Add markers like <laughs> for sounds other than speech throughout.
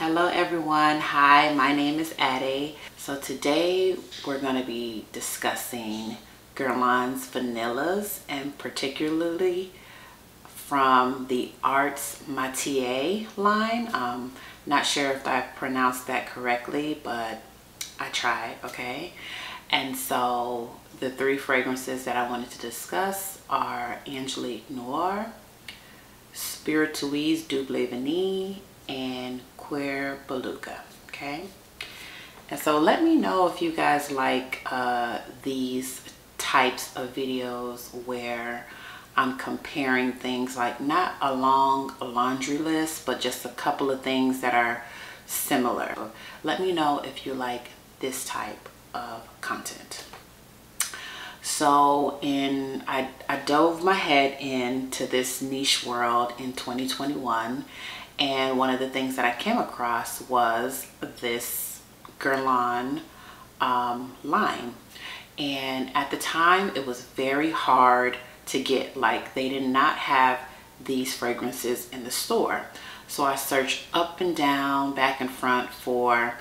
Hello everyone. Hi, my name is Ade. So today we're going to be discussing Guerlain's vanillas and particularly from the Arts Matière line. Um, not sure if I pronounced that correctly, but I tried, okay? And so the three fragrances that I wanted to discuss are Angelique Noire, Spiritueuse Double Vanille, and Cuir Beluga, okay? And so let me know if you guys like uh, these types of videos where I'm comparing things like not a long laundry list, but just a couple of things that are similar. Let me know if you like this type of content. So in I, I dove my head into this niche world in 2021 and one of the things that I came across was this Guerlain um, line. And at the time, it was very hard to get. Like, they did not have these fragrances in the store. So I searched up and down, back and front for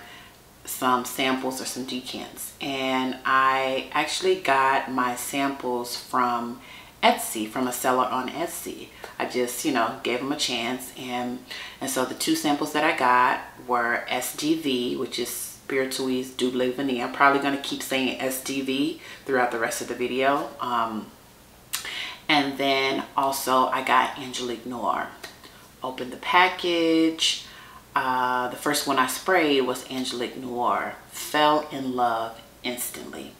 some samples or some decants. And I actually got my samples from Etsy, from a seller on Etsy. I just, you know, gave them a chance. And, and so the two samples that I got were SDV, which is Spiritueuse Double Vanille. I'm probably going to keep saying SDV throughout the rest of the video. Um, and then also I got Angelique Noire. Opened the package. Uh, the first one I sprayed was Angelique Noire. Fell in love instantly.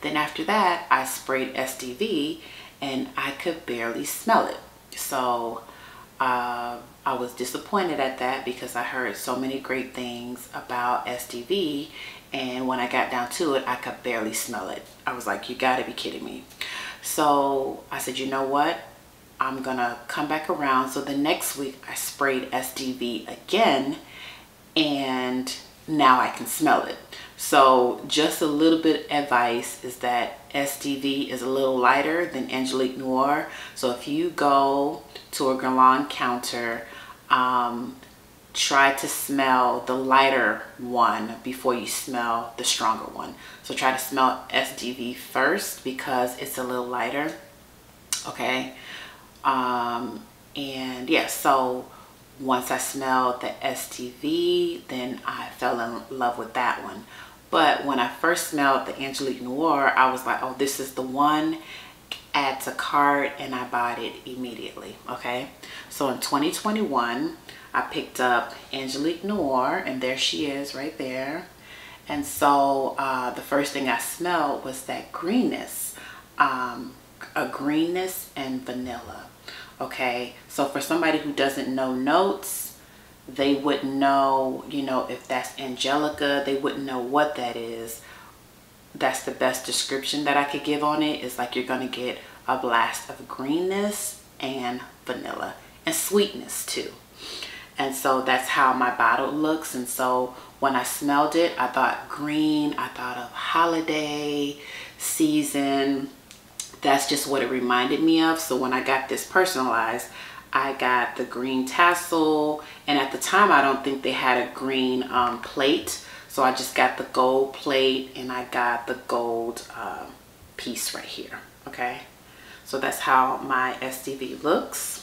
Then after that, I sprayed SDV and I could barely smell it. So uh, I was disappointed at that because I heard so many great things about SDV and when I got down to it, I could barely smell it. I was like, you gotta be kidding me. So I said, you know what? I'm gonna come back around. So the next week I sprayed SDV again and now I can smell it. So just a little bit of advice is that SDV is a little lighter than Angelique Noire. So if you go to a Guerlain counter, um, try to smell the lighter one before you smell the stronger one. So try to smell SDV first because it's a little lighter. Okay. Um, and yeah, so once I smelled the SDV, then I fell in love with that one. But when I first smelled the Angelique Noire, I was like, oh, this is the one. Add to cart and I bought it immediately, okay? So in 2021, I picked up Angelique Noire and there she is right there. And so uh, the first thing I smelled was that greenness, um, a greenness and vanilla, okay? So for somebody who doesn't know notes, they wouldn't know, you know, if that's Angelica, they wouldn't know what that is. That's the best description that I could give on it. Is like you're going to get a blast of greenness and vanilla and sweetness too. And so that's how my bottle looks. And so when I smelled it, I thought green, I thought of holiday season. That's just what it reminded me of. So when I got this personalized, I got the green tassel and at the time I don't think they had a green um, plate. So I just got the gold plate and I got the gold uh, piece right here okay? So that's how my SDV looks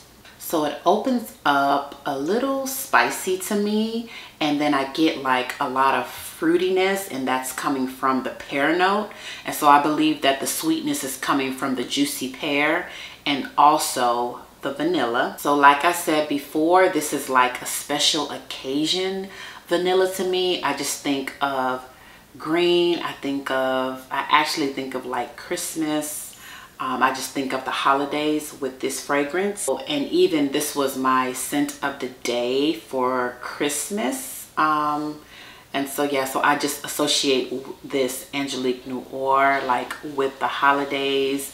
so it opens up a little spicy to me and then I get like a lot of fruitiness and that's coming from the pear note and so I believe that the sweetness is coming from the juicy pear and also the vanilla. So like I said before, this is like a special occasion vanilla to me. I just think of green. I think of, I actually think of like Christmas. Um, I just think of the holidays with this fragrance. And even this was my scent of the day for Christmas. Um, and so yeah, so I just associate this Angelique Noire like with the holidays.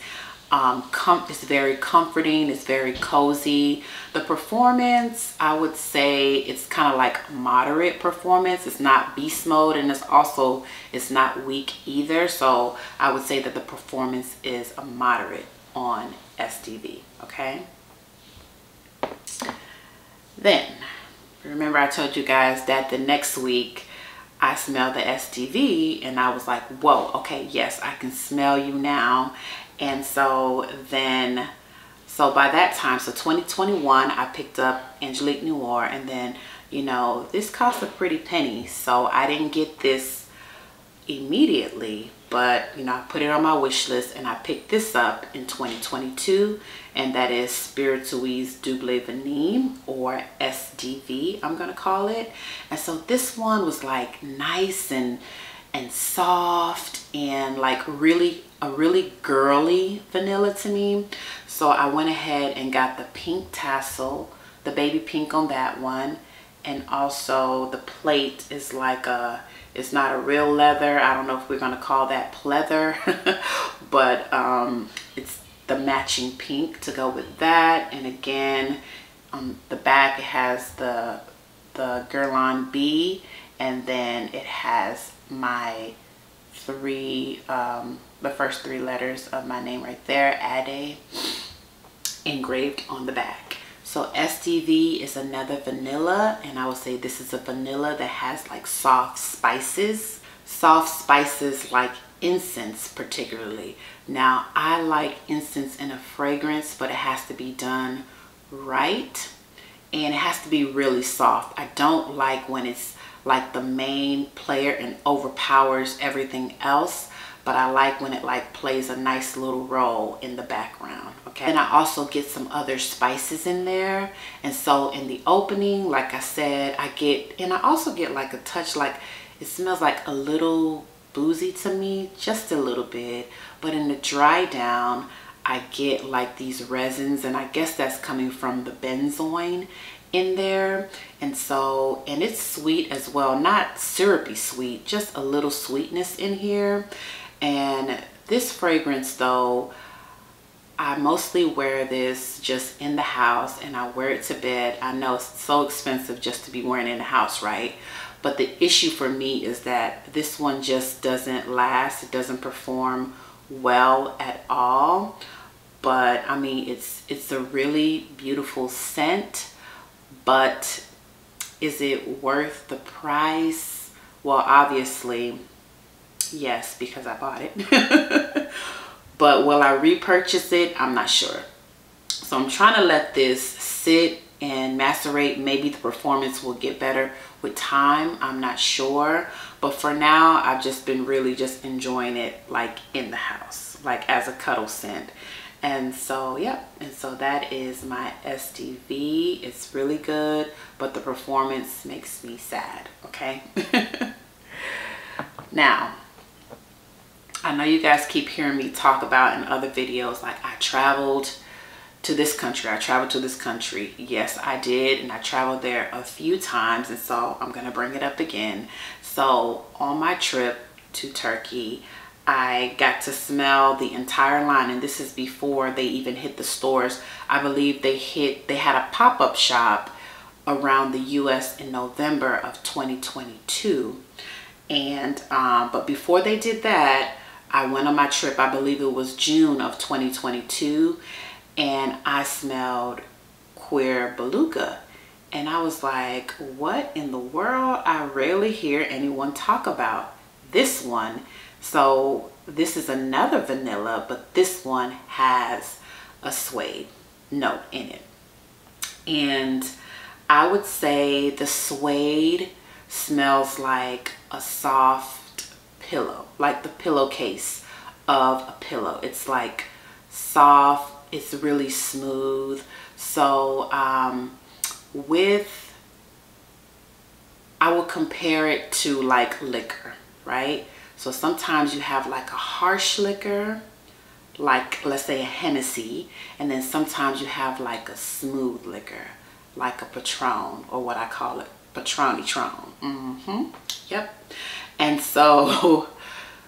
Um, it's very comforting. It's very cozy. The performance, I would say it's kind of like moderate performance. It's not beast mode and it's also, it's not weak either. So I would say that the performance is a moderate on SDV, okay? Then remember I told you guys that the next week I smelled the SDV and I was like, whoa, okay, yes, I can smell you now. And so then, so by that time, so 2021, I picked up Angelique Noire and then, you know, this cost a pretty penny. So I didn't get this immediately, but you know, I put it on my wish list and I picked this up in 2022 and that is Spiritueuse Double Vanille or SDV, I'm gonna call it. And so this one was like nice and and soft and like really a really girly vanilla to me. So I went ahead and got the pink tassel, the baby pink on that one. And also the plate is like a, it's not a real leather. I don't know if we're gonna call that pleather, <laughs> but um, it's the matching pink to go with that. And again, on the back it has the, the Guerlain B and then it has my three, um, the first three letters of my name right there, Ade, engraved on the back. So SDV is another vanilla and I would say this is a vanilla that has like soft spices. Soft spices like incense particularly. Now I like incense in a fragrance but it has to be done right and it has to be really soft. I don't like when it's like the main player and overpowers everything else but I like when it like plays a nice little role in the background okay and I also get some other spices in there. And so in the opening like I said I get and I also get like a touch like it smells like a little boozy to me just a little bit. But in the dry down I get like these resins and I guess that's coming from the benzoin in there. And so and it's sweet as well not syrupy sweet just a little sweetness in here. And this fragrance though I mostly wear this just in the house and I wear it to bed. I know it's so expensive just to be wearing in the house right? But the issue for me is that this one just doesn't last. It doesn't perform well at all. But I mean it's it's a really beautiful scent. But is it worth the price? Well, obviously, yes, because I bought it. <laughs> but will I repurchase it? I'm not sure. So I'm trying to let this sit and macerate. Maybe the performance will get better with time. I'm not sure. But for now, I've just been really just enjoying it like in the house, like as a cuddle scent and so yeah and so that is my SDV it's really good but the performance makes me sad okay <laughs> now I know you guys keep hearing me talk about in other videos like I traveled to this country I traveled to this country yes I did and I traveled there a few times and so I'm gonna bring it up again so on my trip to Turkey I got to smell the entire line and this is before they even hit the stores. I believe they hit, they had a pop-up shop around the US in November of 2022. And, um, but before they did that, I went on my trip, I believe it was June of 2022, and I smelled Cuir Beluga. And I was like, what in the world? I rarely hear anyone talk about this one so this is another vanilla, but this one has a suede note in it. And I would say the suede smells like a soft pillow, like the pillowcase of a pillow. It's like soft, it's really smooth. So um, with, I will compare it to like liquor, right? So sometimes you have like a harsh liquor, like let's say a Hennessy, and then sometimes you have like a smooth liquor, like a Patron, or what I call it, Patroni-tron. Mm-hmm. Yep. And so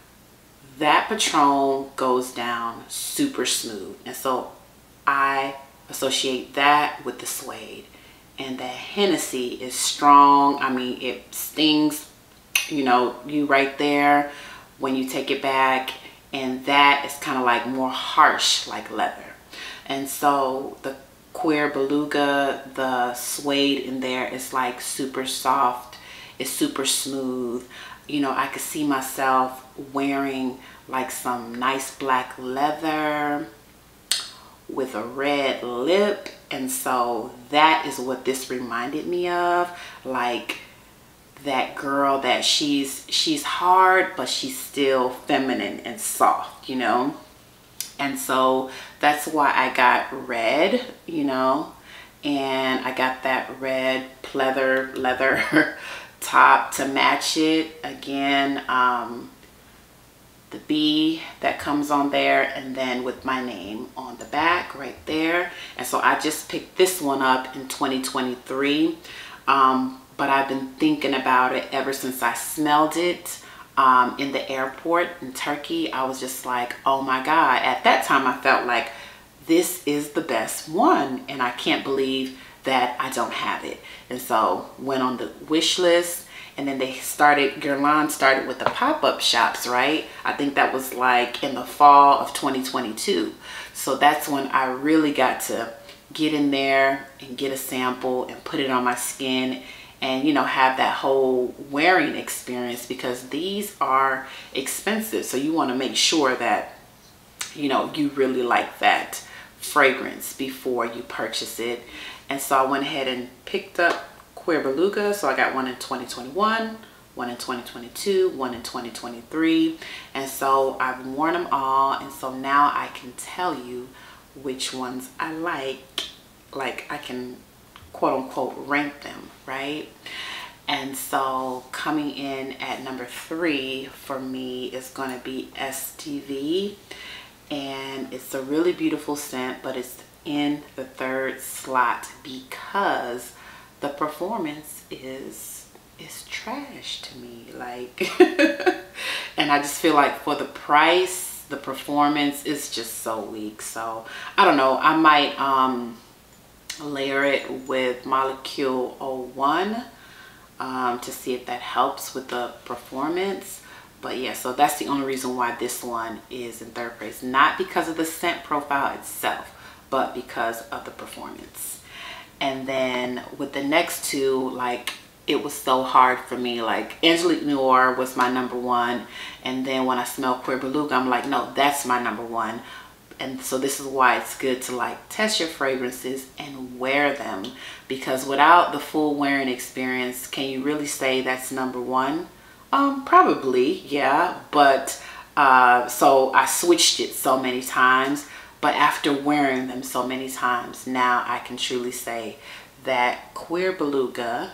<laughs> that Patron goes down super smooth. And so I associate that with the suede. And that Hennessy is strong. I mean, it stings you know, you right there when you take it back. And that is kind of like more harsh like leather. And so the Cuir Beluga, the suede in there is like super soft. It's super smooth. You know, I could see myself wearing like some nice black leather with a red lip. And so that is what this reminded me of. Like that girl that she's she's hard but she's still feminine and soft you know and so that's why I got red you know and I got that red pleather leather <laughs> top to match it again um, the B that comes on there and then with my name on the back right there and so I just picked this one up in 2023 um, but I've been thinking about it ever since I smelled it um, in the airport in Turkey. I was just like, oh my God. At that time, I felt like this is the best one. And I can't believe that I don't have it. And so went on the wish list and then they started, Guerlain started with the pop-up shops, right? I think that was like in the fall of 2022. So that's when I really got to get in there and get a sample and put it on my skin and you know have that whole wearing experience because these are expensive so you want to make sure that you know you really like that fragrance before you purchase it and so I went ahead and picked up Cuir Beluga so I got one in 2021 one in 2022 one in 2023 and so I've worn them all and so now I can tell you which ones I like like I can quote unquote rank them, right? And so coming in at number three for me is going to be SDV. And it's a really beautiful scent, but it's in the third slot because the performance is is trash to me like <laughs> and I just feel like for the price the performance is just so weak so I don't know I might um layer it with Molecule 01 um, to see if that helps with the performance. But yeah, so that's the only reason why this one is in third place. Not because of the scent profile itself, but because of the performance. And then with the next two, like it was so hard for me. Like Angelique Noire was my number one. And then when I smell Cuir Beluga, I'm like, no, that's my number one and so this is why it's good to like test your fragrances and wear them because without the full wearing experience can you really say that's number one um probably yeah but uh so i switched it so many times but after wearing them so many times now i can truly say that Cuir Beluga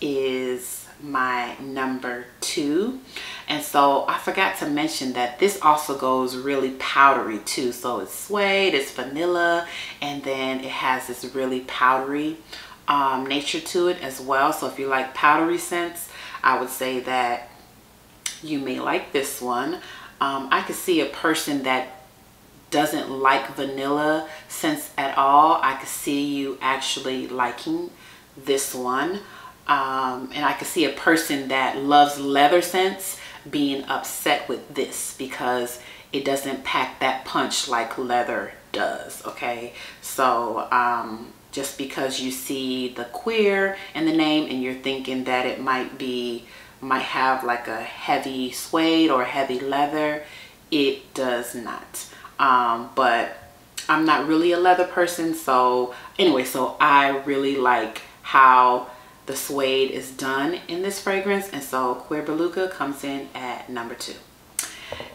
is my number two and so I forgot to mention that this also goes really powdery too. So it's suede, it's vanilla, and then it has this really powdery um, nature to it as well. So if you like powdery scents, I would say that you may like this one. Um, I could see a person that doesn't like vanilla scents at all. I could see you actually liking this one. Um, and I could see a person that loves leather scents being upset with this because it doesn't pack that punch like leather does okay so um, just because you see the Cuir in the name and you're thinking that it might be might have like a heavy suede or heavy leather it does not um, but I'm not really a leather person so anyway so I really like how the suede is done in this fragrance and so Cuir Beluga comes in at number two.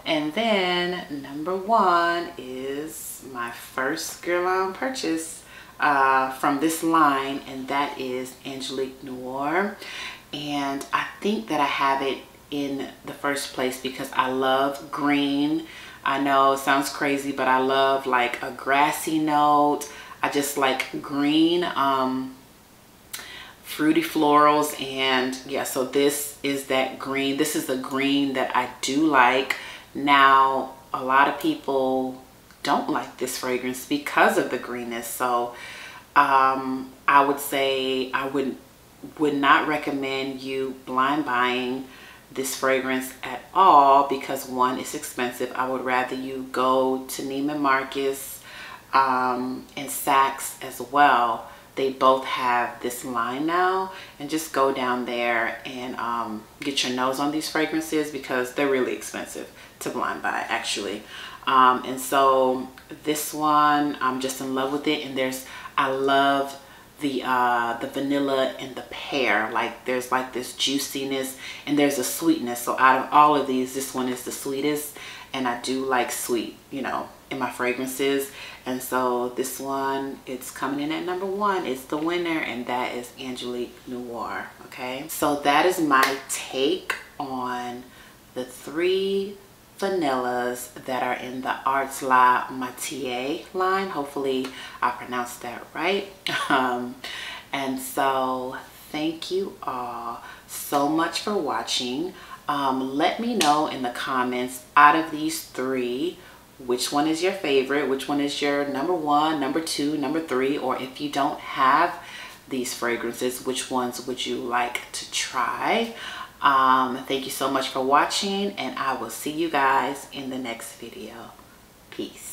And then number one is my first Guerlain purchase uh, from this line and that is Angelique Noire. And I think that I have it in the first place because I love green. I know sounds crazy, but I love like a grassy note. I just like green. Um, fruity florals and yeah so this is that green this is the green that I do like now a lot of people don't like this fragrance because of the greenness so um, I would say I would would not recommend you blind buying this fragrance at all because one it's expensive. I would rather you go to Neiman Marcus um, and Saks as well. They both have this line now and just go down there and um, get your nose on these fragrances because they're really expensive to blind buy actually. Um, and so this one I'm just in love with it and there's I love the uh, the vanilla and the pear. Like there's like this juiciness and there's a sweetness. So out of all of these this one is the sweetest. And I do like sweet you know in my fragrances. And so this one it's coming in at number one. It's the winner and that is Angelique Noire okay? So that is my take on the three vanillas that are in the Arts La Matière line. Hopefully I pronounced that right. <laughs> Um, and so thank you all so much for watching. Um, let me know in the comments out of these three which one is your favorite, which one is your number one, number two, number three, or if you don't have these fragrances, which ones would you like to try? Um, thank you so much for watching and I will see you guys in the next video. Peace.